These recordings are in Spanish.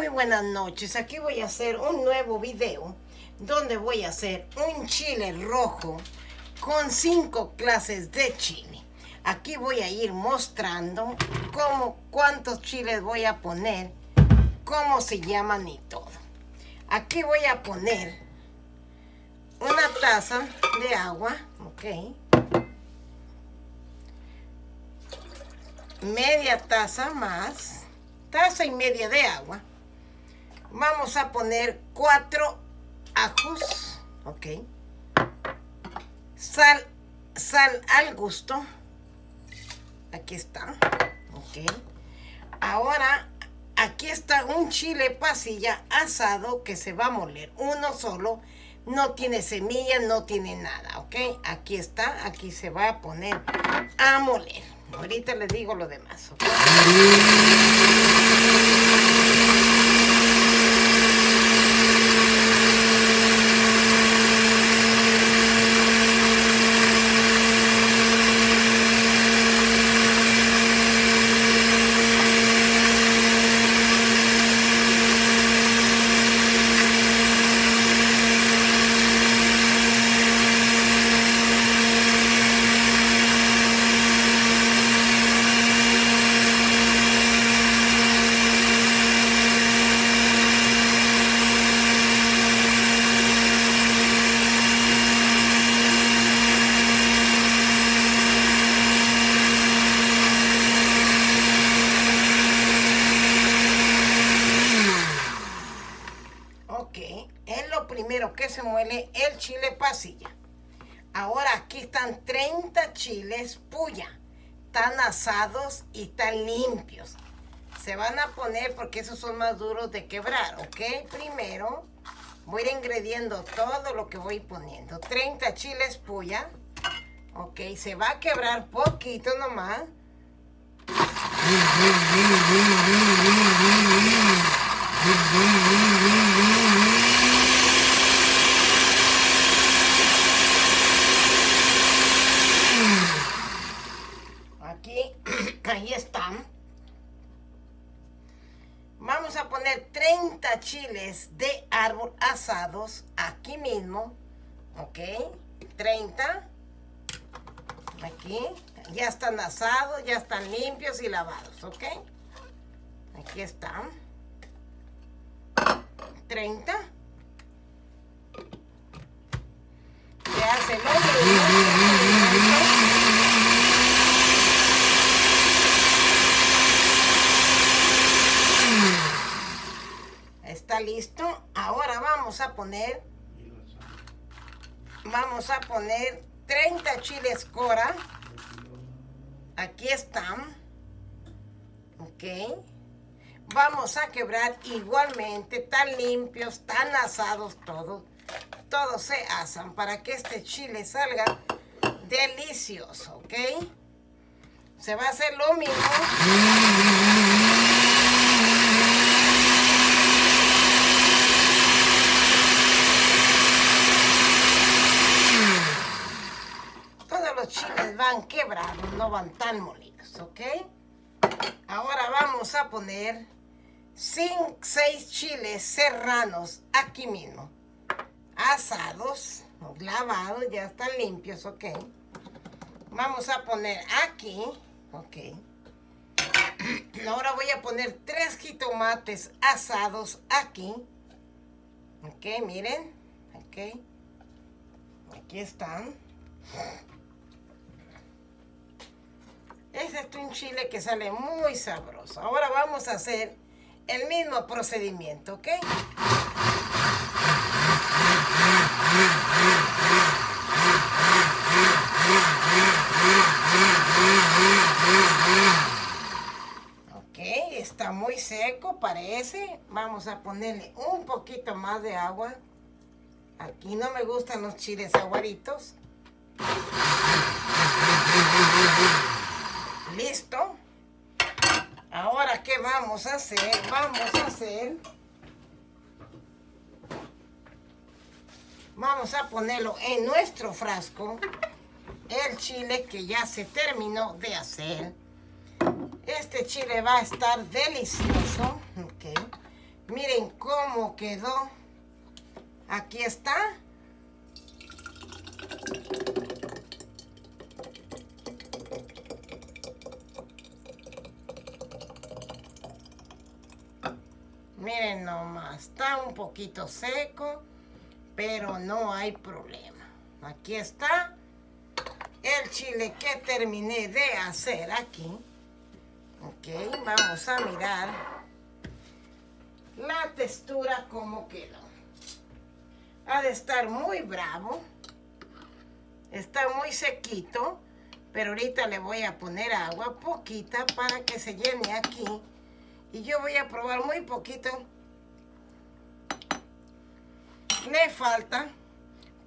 Muy buenas noches, aquí voy a hacer un nuevo video donde voy a hacer un chile rojo con cinco clases de chile. Aquí voy a ir mostrando cómo, cuántos chiles voy a poner, cómo se llaman y todo. Aquí voy a poner una taza de agua, ok. Media taza más, taza y media de agua. Vamos a poner cuatro ajos, ok. Sal, sal al gusto. Aquí está, ok. Ahora, aquí está un chile pasilla asado que se va a moler. Uno solo, no tiene semilla, no tiene nada, ok. Aquí está, aquí se va a poner a moler. Ahorita les digo lo demás. Ok, es lo primero que se muele el chile pasilla. Ahora aquí están 30 chiles puya. Están asados y están limpios. Se van a poner porque esos son más duros de quebrar, ¿ok? Primero voy a ir ingrediendo todo lo que voy poniendo. 30 chiles puya. Ok, se va a quebrar poquito nomás. Aquí, ahí están. Vamos a poner 30 chiles de árbol asados aquí mismo. ¿Ok? 30. Aquí. Ya están asados, ya están limpios y lavados. ¿Ok? Aquí están. 30. Se hace lo mismo. Está listo. Vamos a poner, vamos a poner 30 chiles cora. Aquí están. Ok. Vamos a quebrar igualmente, tan limpios, tan asados todos. Todos se asan para que este chile salga delicioso, ¿ok? Se va a hacer lo mismo. Todos los chiles van quebrados, no van tan molidos, ¿ok? Ahora vamos a poner 5, 6 chiles serranos aquí mismo. Asados, lavados, ya están limpios, ¿ok? Vamos a poner aquí, ¿ok? Ahora voy a poner 3 jitomates asados aquí. ¿Ok? Miren, ¿ok? Aquí están. Es un chile que sale muy sabroso. Ahora vamos a hacer el mismo procedimiento, ¿ok? Ok, está muy seco, parece. Vamos a ponerle un poquito más de agua. Aquí no me gustan los chiles aguaditos. Listo. Ahora, ¿qué vamos a hacer? Vamos a hacer... Vamos a ponerlo en nuestro frasco. El chile que ya se terminó de hacer. Este chile va a estar delicioso. Ok. cómo quedó. Aquí está. Miren nomás, está un poquito seco, pero no hay problema. Aquí está el chile que terminé de hacer aquí. Ok, vamos a mirar la textura como quedó. Ha de estar muy bravo. Está muy sequito, pero ahorita le voy a poner agua poquita para que se llene aquí. Y yo voy a probar muy poquito. Le falta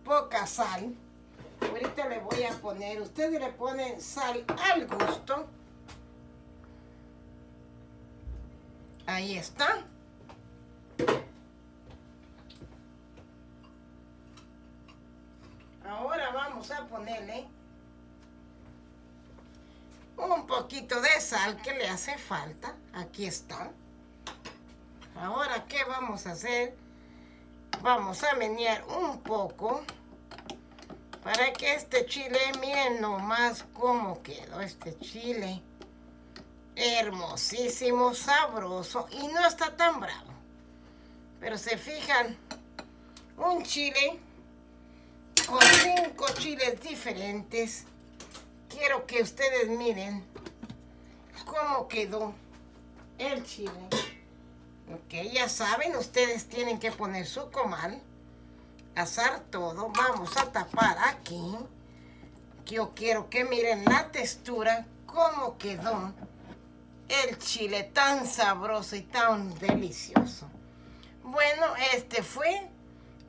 poca sal. Ahorita le voy a poner, ustedes le ponen sal al gusto. Ahí está. Ahora vamos a ponerle poquito de sal que le hace falta. Aquí está. Ahora, ¿qué vamos a hacer? Vamos a menear un poco para que este chile, miren nomás cómo quedó este chile. Hermosísimo, sabroso y no está tan bravo. Pero se fijan, un chile con cinco chiles diferentes. Quiero que ustedes miren cómo quedó el chile. Ok, ya saben, ustedes tienen que poner su comal, asar todo. Vamos a tapar aquí. Yo quiero que miren la textura, cómo quedó el chile tan sabroso y tan delicioso. Bueno, este fue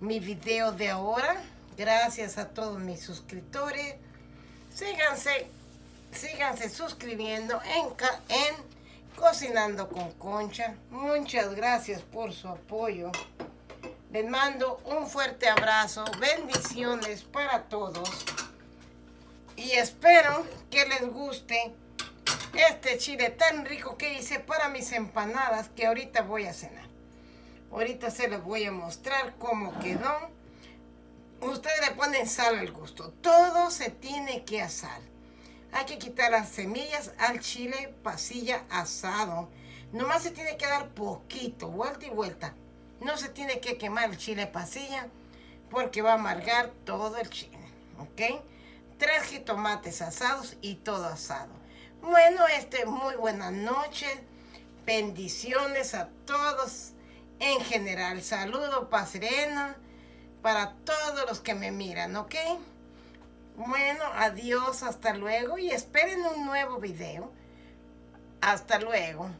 mi video de ahora. Gracias a todos mis suscriptores. Síganse, síganse suscribiendo en, en Cocinando con Concha. Muchas gracias por su apoyo. Les mando un fuerte abrazo. Bendiciones para todos. Y espero que les guste este chile tan rico que hice para mis empanadas que ahorita voy a cenar. Ahorita se les voy a mostrar cómo quedó. Ustedes le ponen sal al gusto. Todo se tiene que asar. Hay que quitar las semillas al chile pasilla asado. Nomás se tiene que dar poquito, vuelta y vuelta. No se tiene que quemar el chile pasilla porque va a amargar todo el chile. ¿Ok? Tres jitomates asados y todo asado. Bueno, este, muy buenas noches. Bendiciones a todos en general. Saludo, paz serena para todos los que me miran, ¿ok? Bueno, adiós, hasta luego y esperen un nuevo video. Hasta luego.